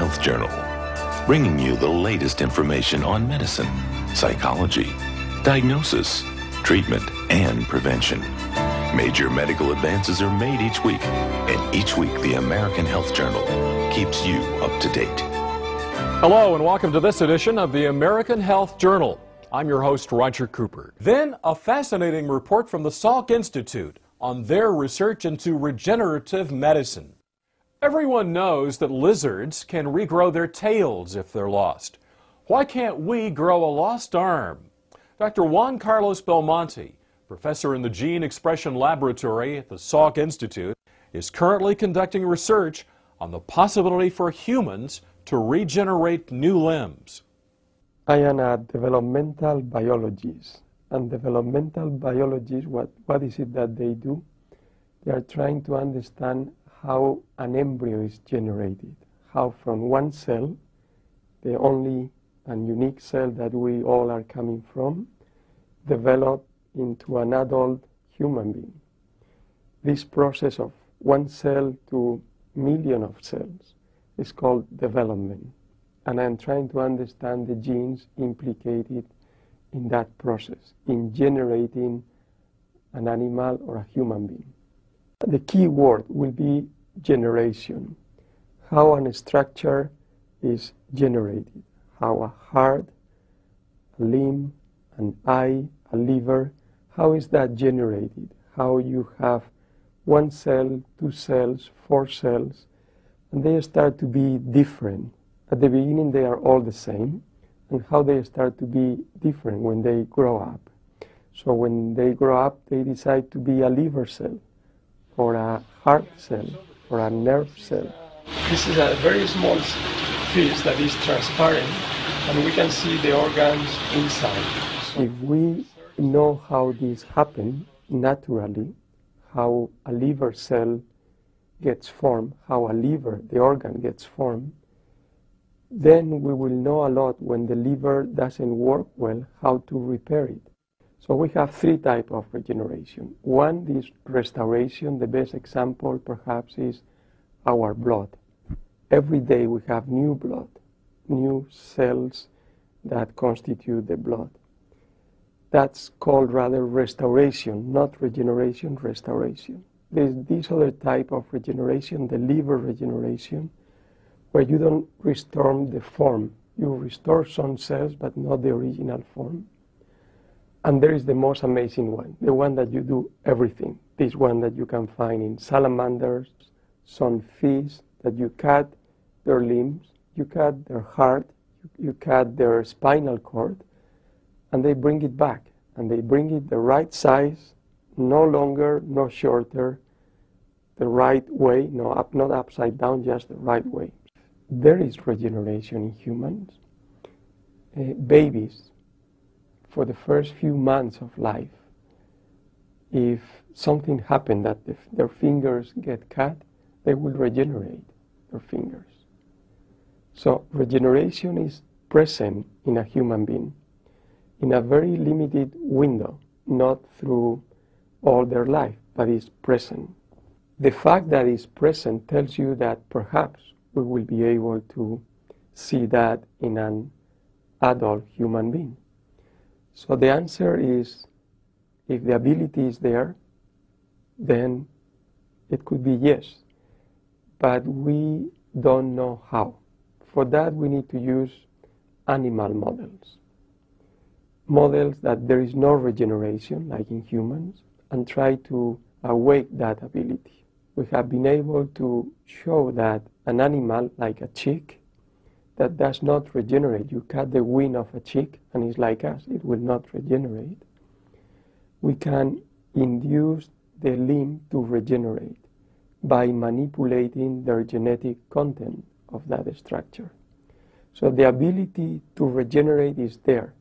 Health Journal, bringing you the latest information on medicine, psychology, diagnosis, treatment, and prevention. Major medical advances are made each week, and each week the American Health Journal keeps you up to date. Hello, and welcome to this edition of the American Health Journal. I'm your host, Roger Cooper. Then, a fascinating report from the Salk Institute on their research into regenerative medicine. Everyone knows that lizards can regrow their tails if they're lost. Why can't we grow a lost arm? Dr. Juan Carlos Belmonte, professor in the Gene Expression Laboratory at the Salk Institute, is currently conducting research on the possibility for humans to regenerate new limbs. I am a developmental biologist. And developmental biologists, what, what is it that they do? They are trying to understand how an embryo is generated, how from one cell, the only and unique cell that we all are coming from, develop into an adult human being. This process of one cell to million of cells is called development. And I'm trying to understand the genes implicated in that process, in generating an animal or a human being. The key word will be generation, how a structure is generated, how a heart, a limb, an eye, a liver, how is that generated, how you have one cell, two cells, four cells, and they start to be different. At the beginning, they are all the same, and how they start to be different when they grow up. So when they grow up, they decide to be a liver cell, or a heart cell, or a nerve cell. This is a very small fish that is transparent, and we can see the organs inside. So if we know how this happens naturally, how a liver cell gets formed, how a liver, the organ, gets formed, then we will know a lot when the liver doesn't work well how to repair it. So we have three types of regeneration. One is restoration. The best example perhaps is our blood. Every day we have new blood, new cells that constitute the blood. That's called rather restoration, not regeneration, restoration. There's this other type of regeneration, the liver regeneration, where you don't restore the form. You restore some cells, but not the original form. And there is the most amazing one, the one that you do everything. This one that you can find in salamanders, some fish, that you cut their limbs, you cut their heart, you cut their spinal cord, and they bring it back. And they bring it the right size, no longer, no shorter, the right way, no up, not upside down, just the right way there is regeneration in humans. Uh, babies, for the first few months of life, if something happened that the, their fingers get cut, they will regenerate their fingers. So regeneration is present in a human being in a very limited window, not through all their life, but is present. The fact that it's present tells you that perhaps we will be able to see that in an adult human being. So the answer is if the ability is there, then it could be yes. But we don't know how. For that, we need to use animal models. Models that there is no regeneration, like in humans, and try to awake that ability we have been able to show that an animal like a chick that does not regenerate, you cut the wing of a chick and it's like us, it will not regenerate. We can induce the limb to regenerate by manipulating their genetic content of that structure. So the ability to regenerate is there.